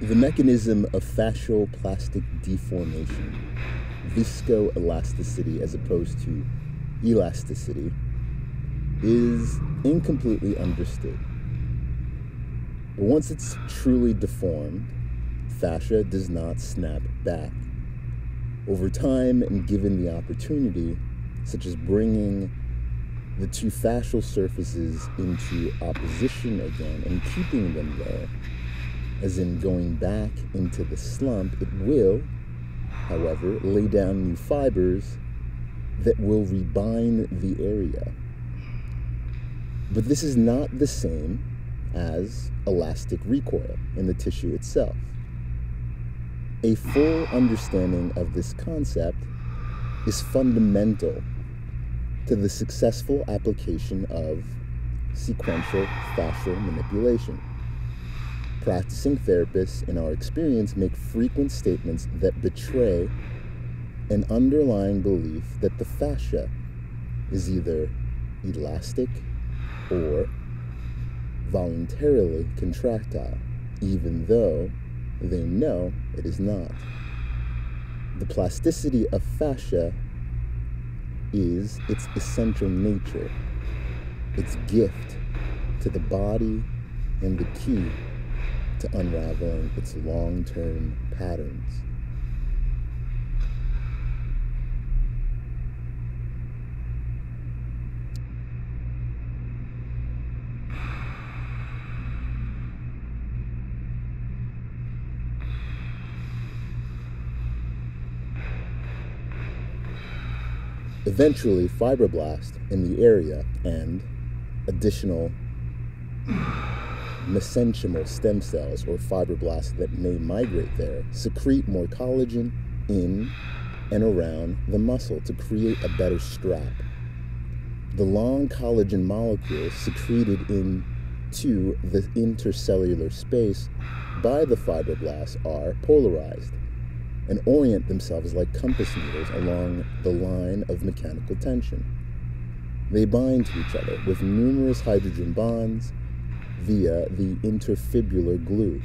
The mechanism of fascioplastic deformation, viscoelasticity as opposed to elasticity, is incompletely understood. But once it's truly deformed, fascia does not snap back. Over time, and given the opportunity, such as bringing the two fascial surfaces into opposition again and keeping them there, as in going back into the slump, it will, however, lay down new fibers that will rebind the area. But this is not the same as elastic recoil in the tissue itself. A full understanding of this concept is fundamental to the successful application of sequential fascial manipulation. Practicing therapists, in our experience, make frequent statements that betray an underlying belief that the fascia is either elastic or voluntarily contractile, even though they know it is not. The plasticity of fascia is its essential nature, its gift to the body, and the key to unraveling its long term patterns. eventually fibroblast in the area and additional mesenchymal stem cells or fibroblasts that may migrate there secrete more collagen in and around the muscle to create a better strap. The long collagen molecules secreted into the intercellular space by the fibroblasts are polarized and orient themselves like compass needles along the line of mechanical tension. They bind to each other with numerous hydrogen bonds via the interfibrillar glue.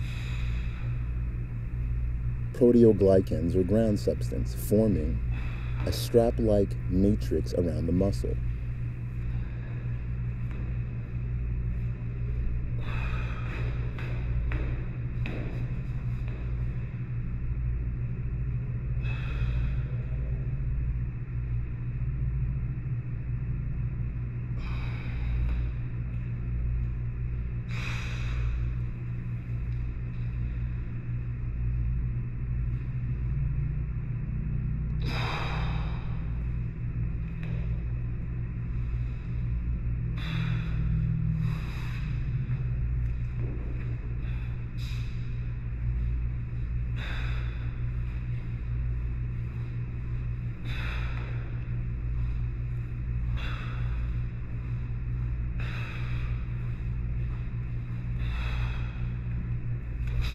Proteoglycans or ground substance, forming a strap like matrix around the muscle.